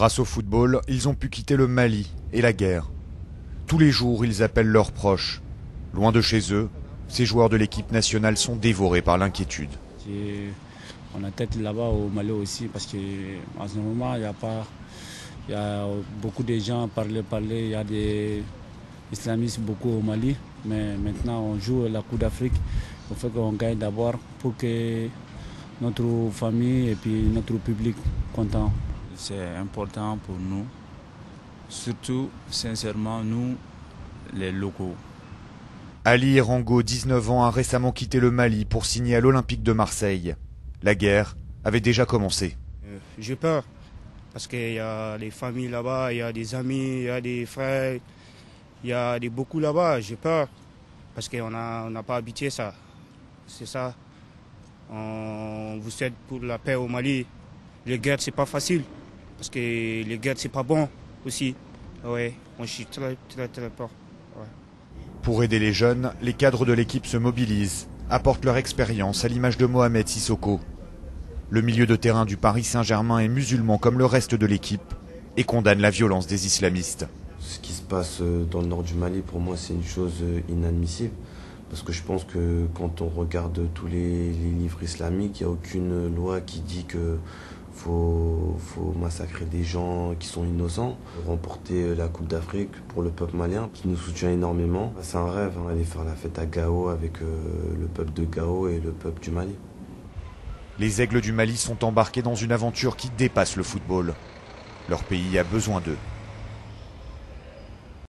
Grâce au football, ils ont pu quitter le Mali et la guerre. Tous les jours, ils appellent leurs proches. Loin de chez eux, ces joueurs de l'équipe nationale sont dévorés par l'inquiétude. On a tête là-bas au Mali aussi parce qu'en ce moment, il y a y a beaucoup de gens parler, parler. Il y a des islamistes beaucoup au Mali. Mais maintenant, on joue la Coupe d'Afrique. Il faut qu'on gagne d'abord pour que notre famille et puis notre public content. C'est important pour nous. Surtout, sincèrement, nous, les locaux. Ali Rango, 19 ans, a récemment quitté le Mali pour signer à l'Olympique de Marseille. La guerre avait déjà commencé. Euh, j'ai peur parce qu'il y a des familles là-bas, il y a des amis, il y a des frères, il y a des, beaucoup là-bas. J'ai peur parce qu'on n'a pas habité ça. C'est ça. On vous souhaite pour la paix au Mali. Les guerres, c'est pas facile parce que les guerres, c'est pas bon aussi. Ouais, moi je suis très très très peur. Pour aider les jeunes, les cadres de l'équipe se mobilisent, apportent leur expérience à l'image de Mohamed Sissoko. Le milieu de terrain du Paris Saint-Germain est musulman comme le reste de l'équipe et condamne la violence des islamistes. Ce qui se passe euh, dans le nord du Mali, pour moi, c'est une chose euh, inadmissible. Parce que je pense que quand on regarde tous les, livres islamiques, il n'y a aucune loi qui dit que faut, faut massacrer des gens qui sont innocents, remporter la Coupe d'Afrique pour le peuple malien qui nous soutient énormément. C'est un rêve, hein, aller faire la fête à Gao avec euh, le peuple de Gao et le peuple du Mali. Les aigles du Mali sont embarqués dans une aventure qui dépasse le football. Leur pays a besoin d'eux.